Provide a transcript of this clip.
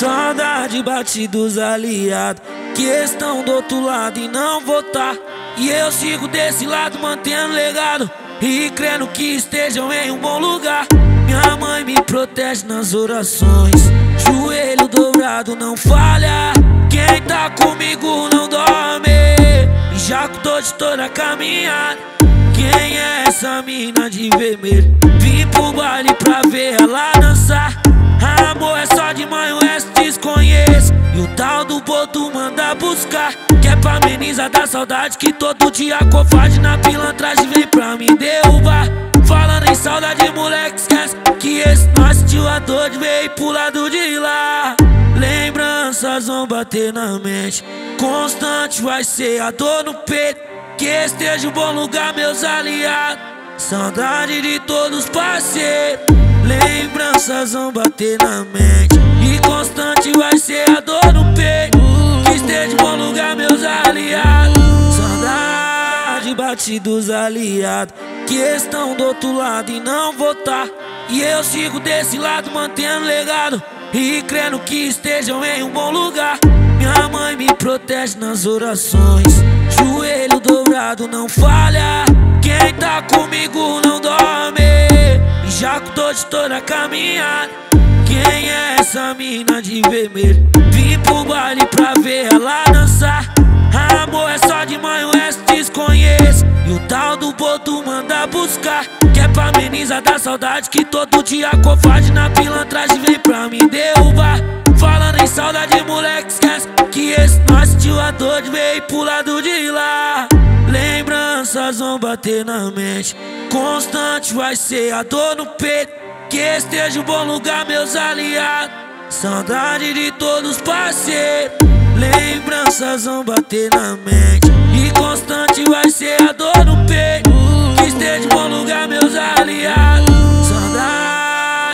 Saudade bate dos aliados que estão do outro lado e não votar. E eu sigo desse lado mantendo legado e crendo que estejam em um bom lugar. Minha mãe me protege nas orações. Joelho dobrado não falha. Quem tá comigo não dorme. E já cuidou de toda a caminhada. Quem é essa mina de vermelho? Vim pro baile pra ver ela dançar. Do boto manda buscar. Que é pra amenizar da saudade que todo dia covarde na pilantragem vem pra me derrubar. Falando em saudade, moleque, esquece que esse nosso tio a dor de veio pro lado de lá. Lembranças vão bater na mente. Constante vai ser a dor no peito. Que esteja um bom lugar, meus aliados. Saudade de todos os parceiros. Lembranças vão bater na mente. E constante vai ser a dor no peito. Que esteja em bom lugar, meus aliados. Saudade bate dos aliados. Que estão do outro lado e não votar. E eu sigo desse lado mantendo legado. E crendo que estejam em um bom lugar. Minha mãe me protege nas orações. Joelho dobrado não falha. Quem tá comigo não dorme. E já cuidou de toda a caminhada. Quem é essa mina de vermelho? Vim pro baile pra ver ela dançar. Amor é só de manhã, resto desconheço. E o tal do boto manda buscar. Que é pra amenizar da saudade que todo dia covarde na pilantragem vem pra me derrubar. Falando em saudade, moleque, esquece que esse nosso tio a dor veio pro lado de lá. Lembranças vão bater na mente. Constante vai ser a dor no peito. Que esteja um bom lugar, meus aliados. Saudade de todos parceiros. Lembranças vão bater na mente. E constante vai ser a dor no peito. Que esteja um bom